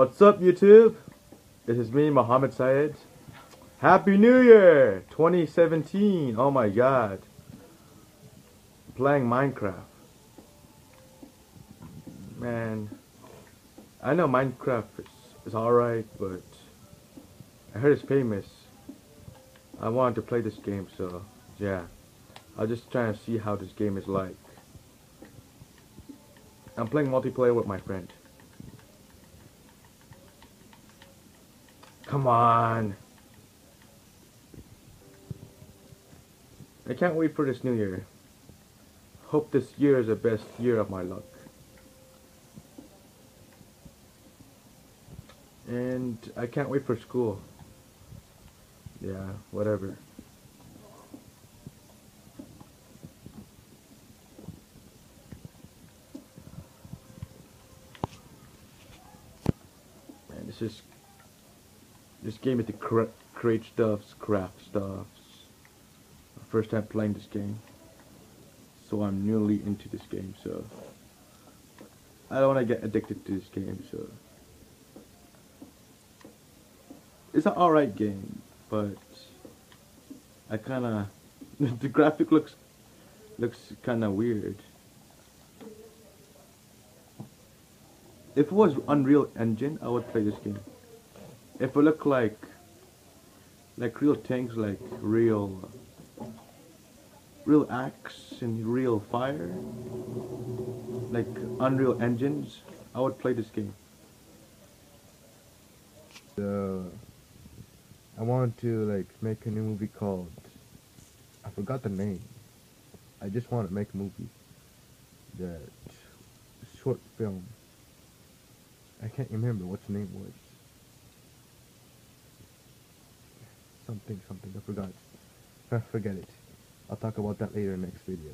What's up, YouTube? This is me, Muhammad Sayed. Happy New Year 2017. Oh my god. Playing Minecraft. Man, I know Minecraft is, is alright, but I heard it's famous. I wanted to play this game, so yeah. I'll just try to see how this game is like. I'm playing multiplayer with my friend. Come on. I can't wait for this new year. Hope this year is the best year of my luck. And I can't wait for school. Yeah, whatever. Man, this is this game is to create stuffs, craft stuffs. First time playing this game, so I'm newly into this game. So I don't want to get addicted to this game. So it's an alright game, but I kind of the graphic looks looks kind of weird. If it was Unreal Engine, I would play this game. If it looked like like real things, like real real axe and real fire, like Unreal Engines, I would play this game. Uh, I want to like make a new movie called I forgot the name. I just want to make a movie that short film. I can't remember what the name was. Something something I forgot. Forget it. I'll talk about that later in the next video.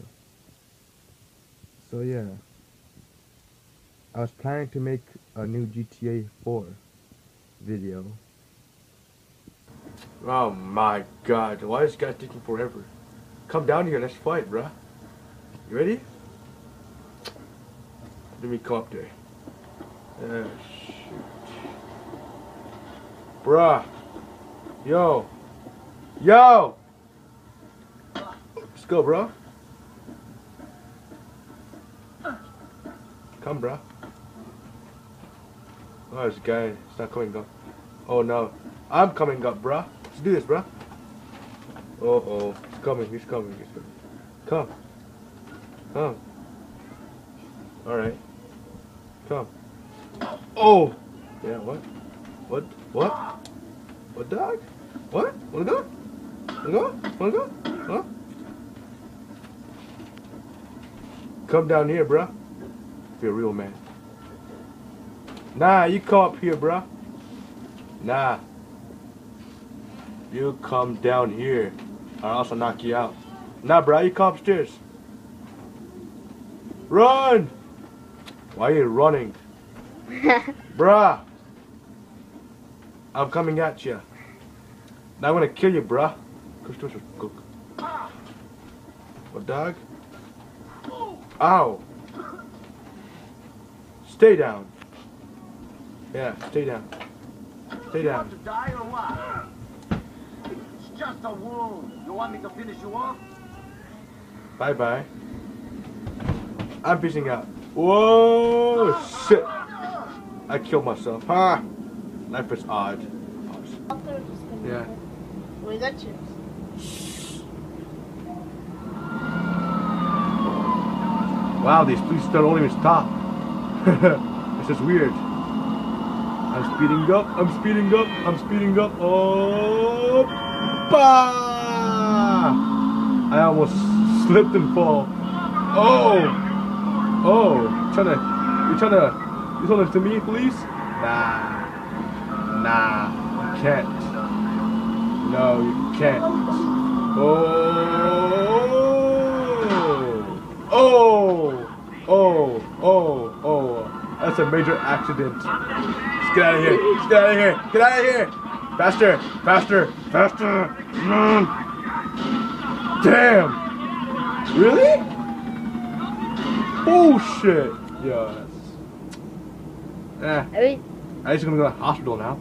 So yeah. I was planning to make a new GTA 4 video Oh my god, why is this guy taking forever? Come down here, let's fight, bruh. You ready? Let me come up there. Uh, shoot. Bruh. Yo. Yo! Let's go, bro. Come, bro. Oh, this guy is not coming up. Oh no. I'm coming up, bruh. Let's do this, bruh. Uh oh. He's coming, he's coming, he's coming. Come. Come. Alright. Come. Oh! Yeah, what? What? What? What dog? What? Wanna go? Go? Wanna go? Huh? Come down here, bruh. Be a real man. Nah, you come up here, bruh. Nah. You come down here. Or else I'll also knock you out. Nah, bruh, you come upstairs. Run! Why are you running? bruh! I'm coming at you. Now I'm gonna kill you, bruh. What dog? Ow! Stay down. Yeah, stay down. Stay You want down. to die or what? It's just a wound. You want me to finish you off? Bye bye. I'm peacing out. Whoa! Shit! I killed myself. Ha! Life is odd. Yeah. We got chips. Wow, these police don't even stop. this is weird. I'm speeding up. I'm speeding up. I'm speeding up. Oh! Bah! I almost slipped and fall. Oh! Oh! Trying to, you're trying to, you trying to me, police? Nah. Nah. You can't. No, you can't. Oh! Oh! Oh! Oh! That's a major accident. Let's get out of here. Let's get out of here. Get out of here. Faster. Faster. Faster. Mm. Damn. Really? Bullshit. shit. Yeah. Eh. I mean, I just gonna go to the hospital now.